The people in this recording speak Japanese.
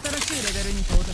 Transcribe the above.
新しいレベルに到達